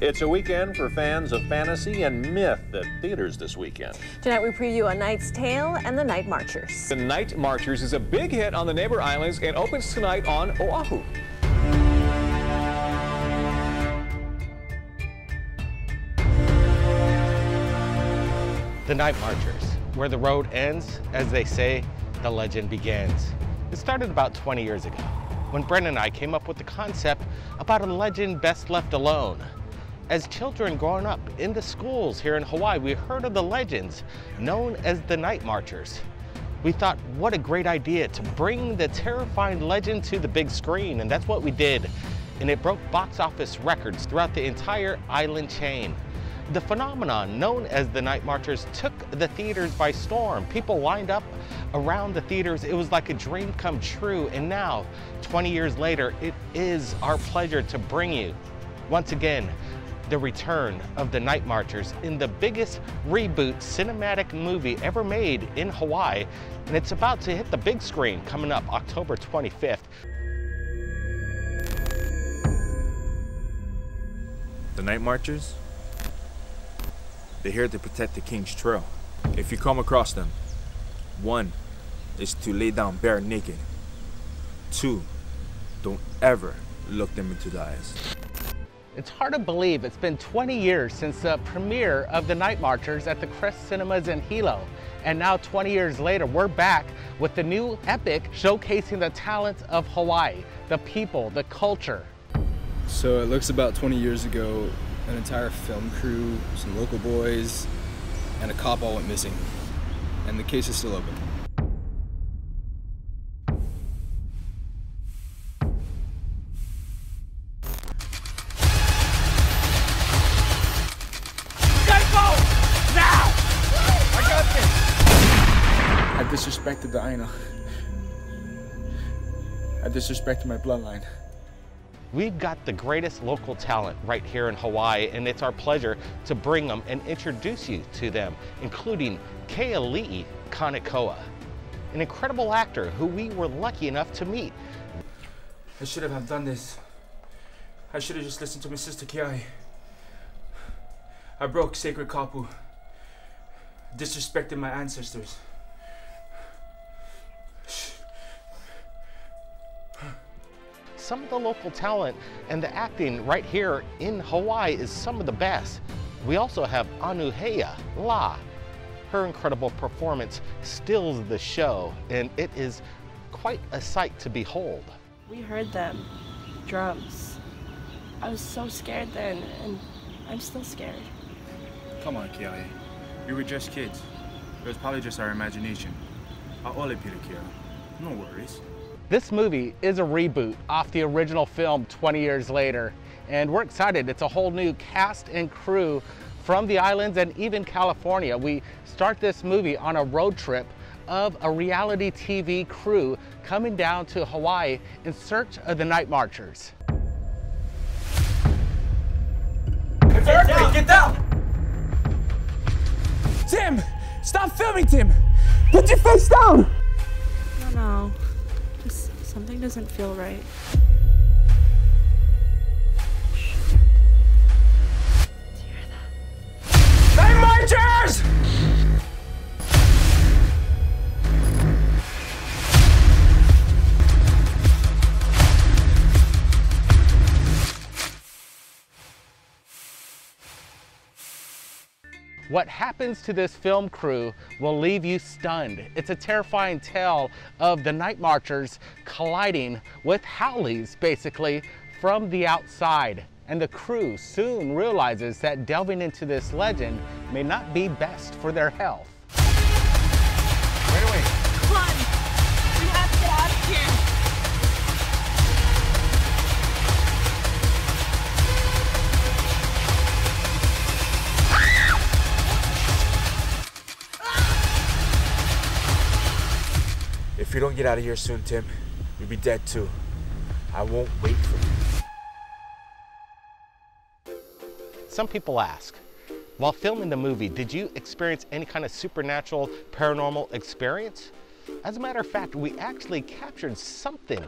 It's a weekend for fans of fantasy and myth at theaters this weekend. Tonight we preview A Knight's Tale and The Night Marchers. The Night Marchers is a big hit on the neighbor islands and opens tonight on Oahu. The Night Marchers, where the road ends, as they say, the legend begins. It started about 20 years ago when Brent and I came up with the concept about a legend best left alone. As children growing up in the schools here in Hawaii, we heard of the legends known as the Night Marchers. We thought, what a great idea to bring the terrifying legend to the big screen, and that's what we did. And it broke box office records throughout the entire island chain. The phenomenon known as the Night Marchers took the theaters by storm. People lined up around the theaters. It was like a dream come true. And now, 20 years later, it is our pleasure to bring you, once again, the return of the Night Marchers in the biggest reboot cinematic movie ever made in Hawaii. And it's about to hit the big screen coming up October 25th. The Night Marchers? They're here to protect the King's Trail. If you come across them, one is to lay down bare naked. Two, don't ever look them into the eyes. It's hard to believe it's been 20 years since the premiere of The Night Marchers at the Kress Cinemas in Hilo. And now 20 years later, we're back with the new epic showcasing the talents of Hawaii, the people, the culture. So it looks about 20 years ago, an entire film crew, some local boys, and a cop all went missing. And the case is still open. Disrespected the Aina. I disrespected my bloodline. We've got the greatest local talent right here in Hawaii, and it's our pleasure to bring them and introduce you to them, including Keali'i Kanekoa, an incredible actor who we were lucky enough to meet. I should have done this. I should have just listened to my sister Kiai. I broke sacred kapu, disrespected my ancestors. Some of the local talent and the acting right here in Hawaii is some of the best. We also have Anuhea La. Her incredible performance stills the show, and it is quite a sight to behold. We heard them, drums. I was so scared then, and I'm still scared. Come on, Kiai. We were just kids. It was probably just our imagination. A'ole Pilikia. No worries. This movie is a reboot off the original film 20 years later, and we're excited. It's a whole new cast and crew from the islands and even California. We start this movie on a road trip of a reality TV crew coming down to Hawaii in search of the Night Marchers. Get down! Get down! Tim! Stop filming, Tim! Put your face down! No, no. Something doesn't feel right. What happens to this film crew will leave you stunned. It's a terrifying tale of the Night Marchers colliding with haoles, basically, from the outside. And the crew soon realizes that delving into this legend may not be best for their health. You don't get out of here soon, Tim, you'll be dead too. I won't wait for you. Some people ask, while filming the movie, did you experience any kind of supernatural paranormal experience? As a matter of fact, we actually captured something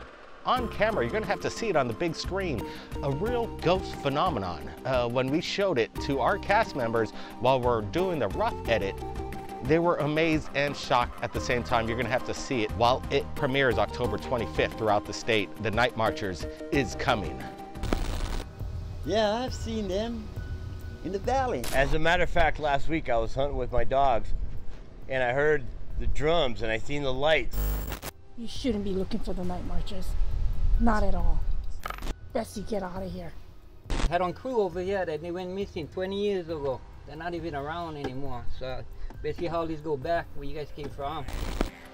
on camera. You're gonna have to see it on the big screen. A real ghost phenomenon. Uh, when we showed it to our cast members while we're doing the rough edit, they were amazed and shocked at the same time. You're gonna have to see it while it premieres October 25th throughout the state. The Night Marchers is coming. Yeah, I've seen them in the valley. As a matter of fact, last week I was hunting with my dogs and I heard the drums and I seen the lights. You shouldn't be looking for the night marchers. Not at all. Best you get out of here. Had on crew over here that they went missing 20 years ago. They're not even around anymore. So basically haoles go back where you guys came from.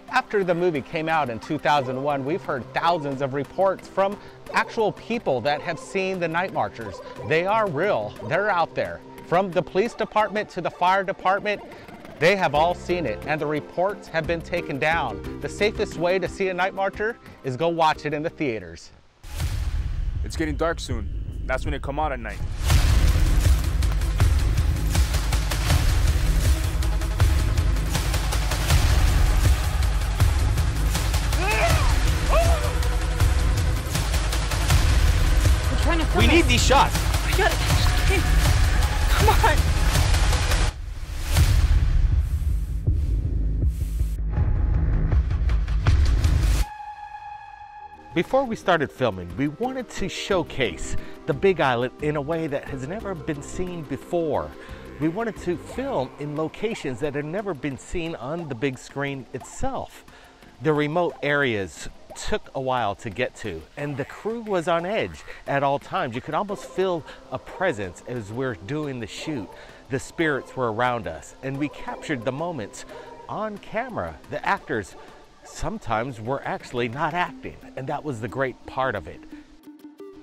After the movie came out in 2001, we've heard thousands of reports from actual people that have seen the Night Marchers. They are real, they're out there. From the police department to the fire department, they have all seen it and the reports have been taken down. The safest way to see a Night Marcher is go watch it in the theaters. It's getting dark soon. That's when they come out at night. We need these shots. I got it. Come on. Before we started filming, we wanted to showcase the Big Island in a way that has never been seen before. We wanted to film in locations that have never been seen on the big screen itself. The remote areas took a while to get to, and the crew was on edge at all times. You could almost feel a presence as we're doing the shoot. The spirits were around us, and we captured the moments on camera. The actors sometimes were actually not acting, and that was the great part of it.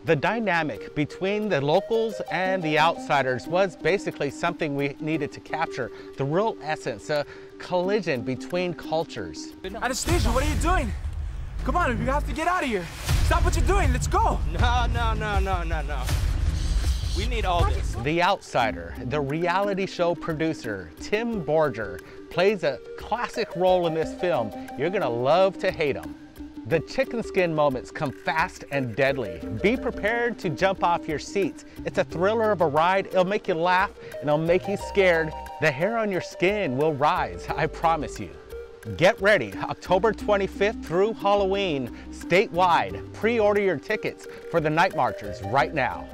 The dynamic between the locals and the outsiders was basically something we needed to capture. The real essence, a collision between cultures. Anastasia, what are you doing? Come on, we have to get out of here. Stop what you're doing. Let's go. No, no, no, no, no, no. We need all this. The Outsider, the reality show producer, Tim Boerger, plays a classic role in this film. You're gonna love to hate him. The chicken skin moments come fast and deadly. Be prepared to jump off your seats. It's a thriller of a ride. It'll make you laugh and it'll make you scared. The hair on your skin will rise, I promise you. Get ready, October 25th through Halloween, statewide. Pre-order your tickets for the Night Marchers right now.